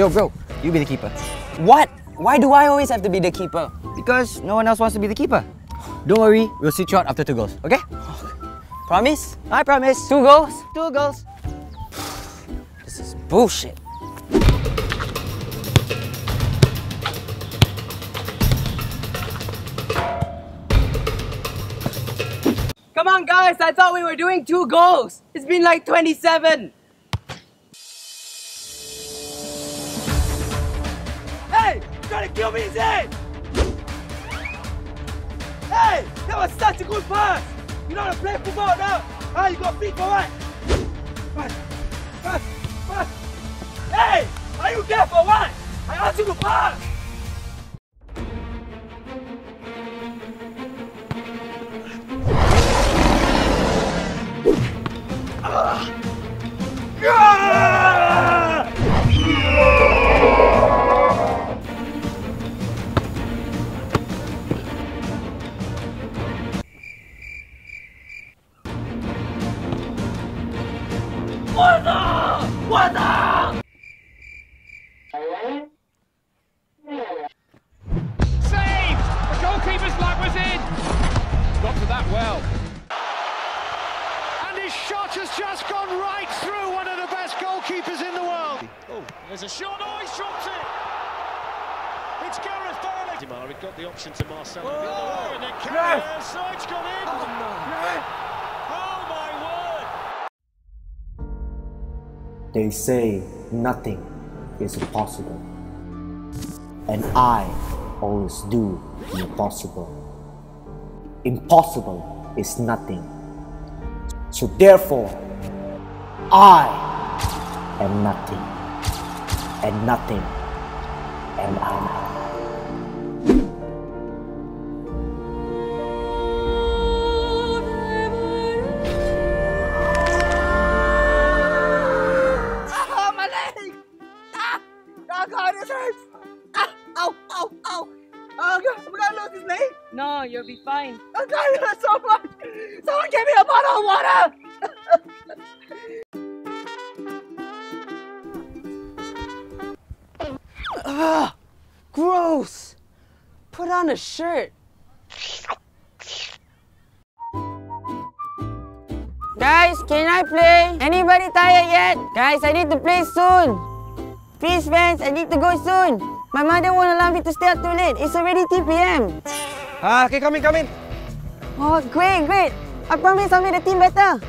Yo, bro, you be the keeper. What? Why do I always have to be the keeper? Because no one else wants to be the keeper. Don't worry, we'll sit you out after two goals, okay? Promise? I promise. Two goals? Two goals. This is bullshit. Come on, guys! I thought we were doing two goals. It's been like 27. Kill me? Hey! That was such a good pass! You know how to play football now? Ah, you got feet for what? Pass! Pass! Pass! Hey! Are you there for what? I asked you to pass! There's a shot. Oh, he shot it. It's Gareth Bale. Demar had got the option to Marcelo. Oh, and then Carrier. Side's gone in. Oh, oh, my word. They say nothing is impossible. And I always do the impossible. Impossible is nothing. So therefore, I am nothing. And nothing am I. Ah, my leg! Ah! Oh God, this hurts! Ah! Ow! Ow! Ow! Oh God, I'm gonna lose this leg! No, you'll be fine. Oh God, it hurts so much! Someone give me a bottle of water! Ugh, gross. Put on a shirt. Guys, can I play? Anybody tired yet? Guys, I need to play soon. Please, fans, I need to go soon. My mother won't allow me to stay out too late. It's already 3 p.m. Ah, okay, come in, come in. Oh, great, great. I promise I'll make the team better.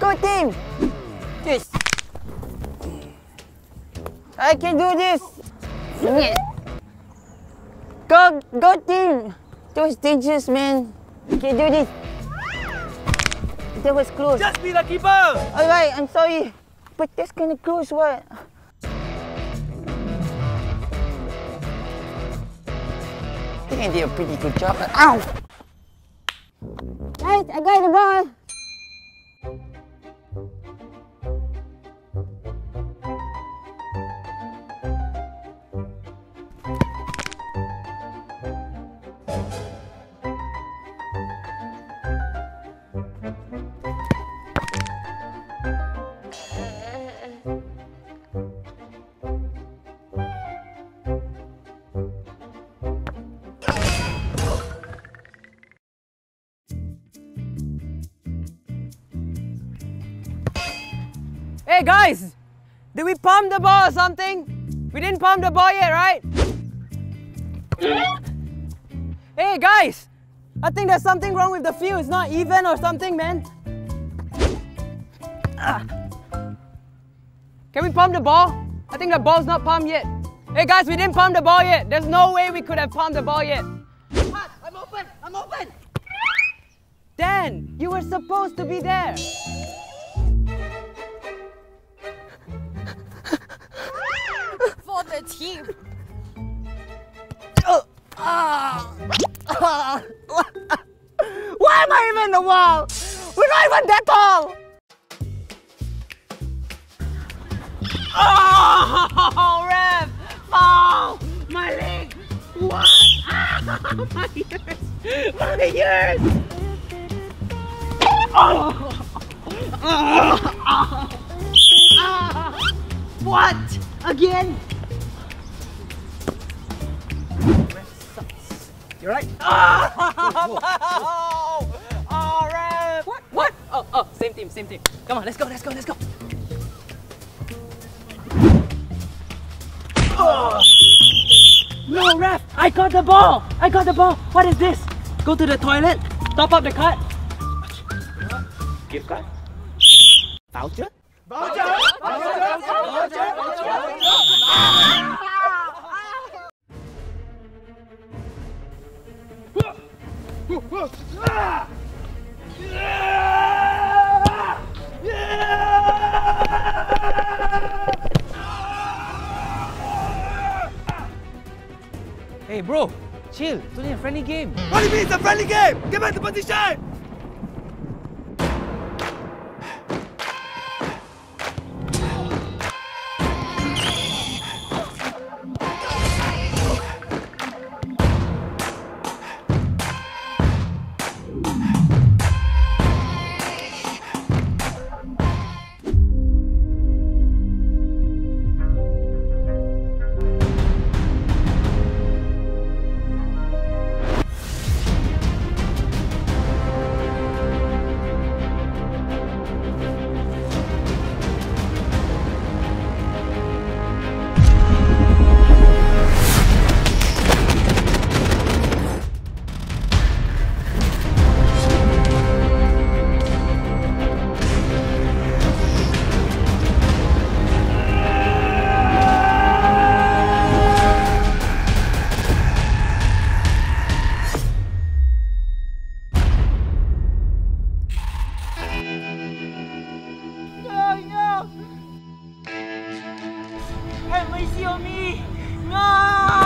Go, team. Yes. I can do this. Yeah. Go, go, team. Was dangerous, man. Can do this. That was close. Just be the keeper! Alright, I'm sorry. But that's kind of close, what? I think I did a pretty good job. Ow! Guys, I got the ball. Hey guys, did we pump the ball or something? We didn't pump the ball yet, right? hey guys, I think there's something wrong with the field. It's not even or something, man. Ah. Can we pump the ball? I think the ball's not pumped yet. Hey guys, we didn't pump the ball yet. There's no way we could have pumped the ball yet. I'm open! I'm open! Dan, you were supposed to be there. Why am I even in the wall? We're not even that tall! Oh, ref! Oh, my leg! What? Ah, my ears! My ears! Oh! Ah. Ah. What? Again? You alright? Oh, ref! What? What? Oh, oh, same team, same team. Come on, let's go, let's go, let's go. No, ref! I got the ball! I got the ball! What is this? Go to the toilet, top up the card. Gift card? Voucher? Ah! Hey, bro, chill. It's only a friendly game. What do you mean it's a friendly game? Get back to position! Mercy on me! No!